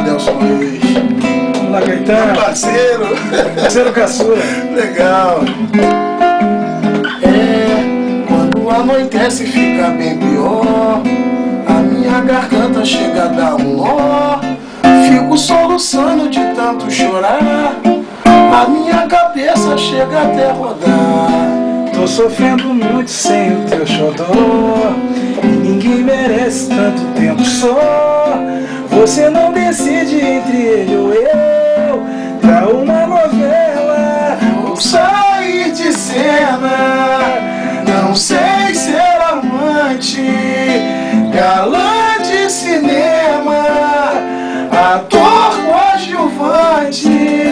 Delson Luiz. Vamos lá, Meu Caetano. parceiro. Parceiro caçula. Legal. É, quando anoitece fica bem pior. A minha garganta chega a dar um nó. Fico soluçando de tanto chorar. A minha cabeça chega até rodar. Tô sofrendo muito sem o teu xodó E ninguém merece tanto tempo só você não decide entre ele ou eu. Pra uma novela Ou sair de cena. Não sei ser amante Galã de cinema. Ator coadjuvante.